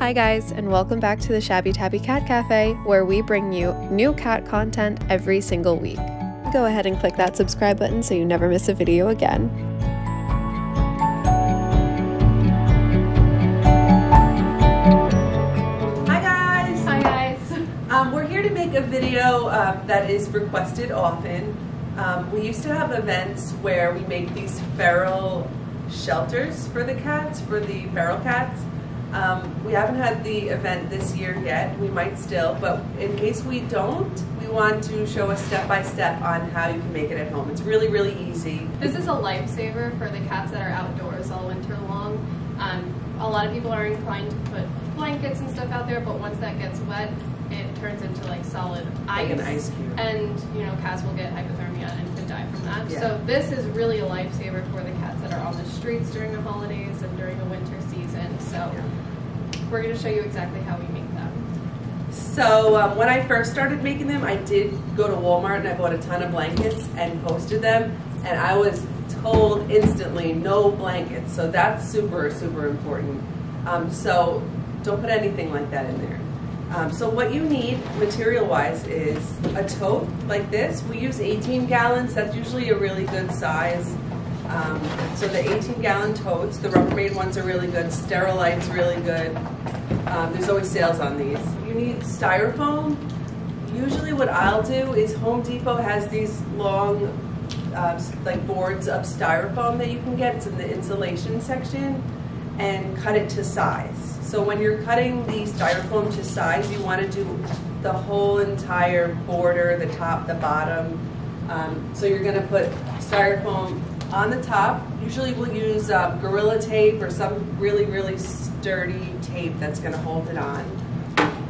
Hi, guys, and welcome back to the Shabby Tabby Cat Cafe, where we bring you new cat content every single week. Go ahead and click that subscribe button so you never miss a video again. Hi guys! Hi, guys. Um, we're here to make a video um, that is requested often. Um, we used to have events where we make these feral shelters for the cats, for the feral cats. Um, we haven't had the event this year yet. We might still, but in case we don't, we want to show a step-by-step -step on how you can make it at home. It's really, really easy. This is a lifesaver for the cats that are outdoors all winter long. Um, a lot of people are inclined to put blankets and stuff out there, but once that gets wet, it turns into like solid ice. Like an ice cube. And, you know, cats will get hypothermia and could die from that. Yeah. So this is really a lifesaver for the cats that are on the streets during the holidays and during the winter. So we're going to show you exactly how we make them. So um, when I first started making them, I did go to Walmart and I bought a ton of blankets and posted them, and I was told instantly no blankets. So that's super super important. Um, so don't put anything like that in there. Um, so what you need material-wise is a tote like this. We use 18 gallons. That's usually a really good size. Um, so the 18 gallon totes, the Rubbermaid ones are really good. Sterilite's really good. Um, there's always sales on these. You need styrofoam. Usually what I'll do is Home Depot has these long uh, like boards of styrofoam that you can get. It's in the insulation section and cut it to size. So when you're cutting the styrofoam to size, you want to do the whole entire border, the top, the bottom. Um, so you're going to put styrofoam on the top. Usually we'll use uh, Gorilla Tape or some really, really sturdy tape that's going to hold it on.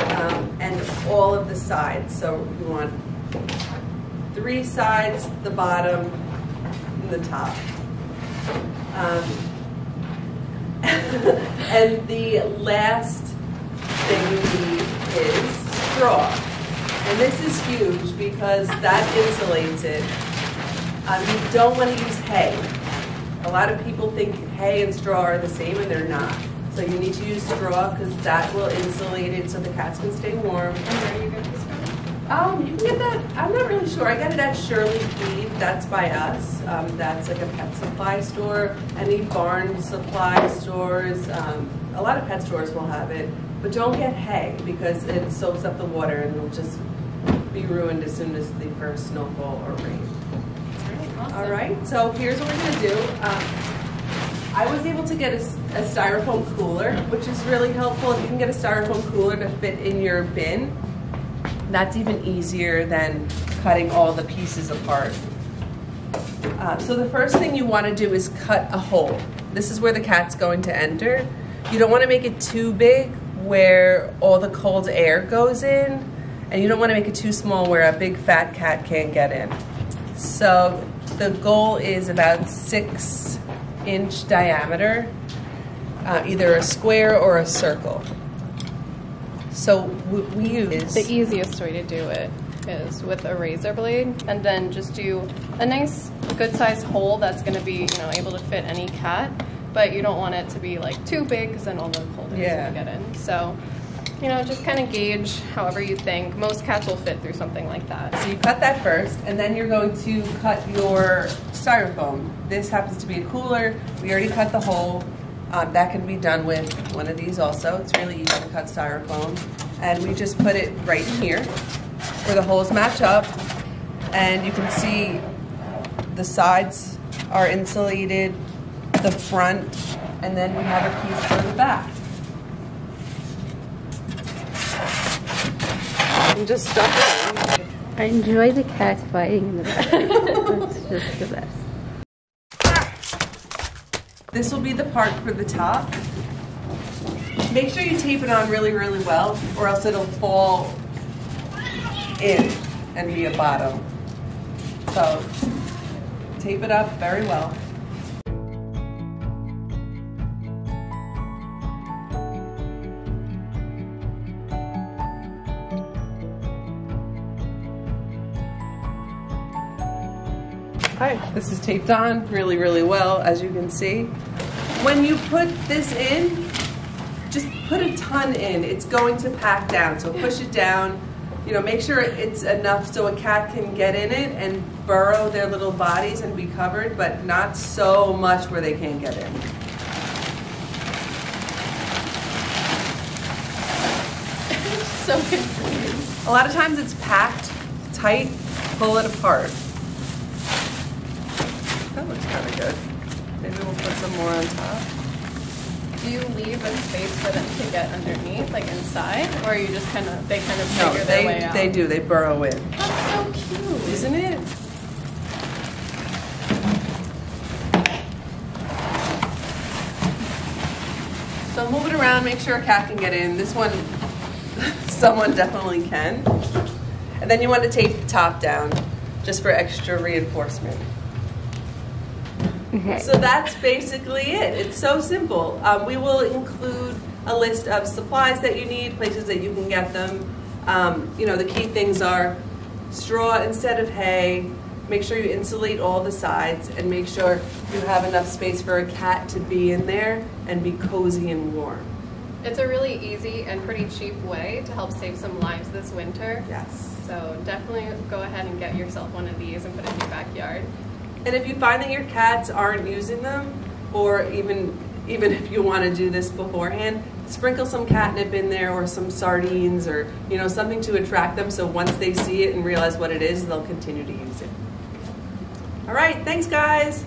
Um, and all of the sides. So we want three sides, the bottom, and the top. Um, and the last thing you need is straw. And this is huge because that insulates it. Um, you don't want to use hay. A lot of people think hay and straw are the same and they're not. So you need to use straw because that will insulate it so the cats can stay warm. And where you get this from? Um, you can get that, I'm not really sure. I got it at Shirley Feed, that's by us. Um, that's like a pet supply store. Any barn supply stores, um, a lot of pet stores will have it. But don't get hay because it soaks up the water and it'll just be ruined as soon as the first snowfall or rain. All right, so here's what we're gonna do. Um, I was able to get a, a styrofoam cooler, which is really helpful. If you can get a styrofoam cooler to fit in your bin, that's even easier than cutting all the pieces apart. Uh, so the first thing you want to do is cut a hole. This is where the cat's going to enter. You don't want to make it too big where all the cold air goes in, and you don't want to make it too small where a big fat cat can't get in. So the goal is about six inch diameter, uh, either a square or a circle. So we, we use The easiest way to do it is with a razor blade and then just do a nice good sized hole that's going to be you know able to fit any cat but you don't want it to be like too big because then all the cold air is Yeah. going to get in so you know just kind of gauge however you think most cats will fit through something like that So you cut that first, and then you're going to cut your styrofoam. This happens to be a cooler. We already cut the hole. Um, that can be done with one of these also. It's really easy to cut styrofoam. And we just put it right in here where the holes match up. And you can see the sides are insulated, the front, and then we have a piece for the back. And just stuff it. I enjoy the cats fighting in the back. it's just the best. This will be the part for the top. Make sure you tape it on really, really well, or else it'll fall in and be a bottom. So tape it up very well. Hi, this is taped on really, really well, as you can see. When you put this in, just put a ton in. It's going to pack down, so push it down. You know, make sure it's enough so a cat can get in it and burrow their little bodies and be covered, but not so much where they can't get in. so confused. A lot of times it's packed tight, pull it apart. Kind of good. Maybe we'll put some more on top. Do you leave a space for them to get underneath, like inside, or you just kind of they kind of No, figure their way out? they do. They burrow in. That's so cute. Isn't it? So move it around, make sure a cat can get in. This one, someone definitely can. And then you want to tape the top down just for extra reinforcement. Okay. So that's basically it. It's so simple. Um, we will include a list of supplies that you need, places that you can get them. Um, you know, the key things are straw instead of hay. Make sure you insulate all the sides and make sure you have enough space for a cat to be in there and be cozy and warm. It's a really easy and pretty cheap way to help save some lives this winter. Yes. So definitely go ahead and get yourself one of these and put it in your backyard. And if you find that your cats aren't using them, or even even if you want to do this beforehand, sprinkle some catnip in there or some sardines or you know something to attract them so once they see it and realize what it is, they'll continue to use it. All right, thanks guys.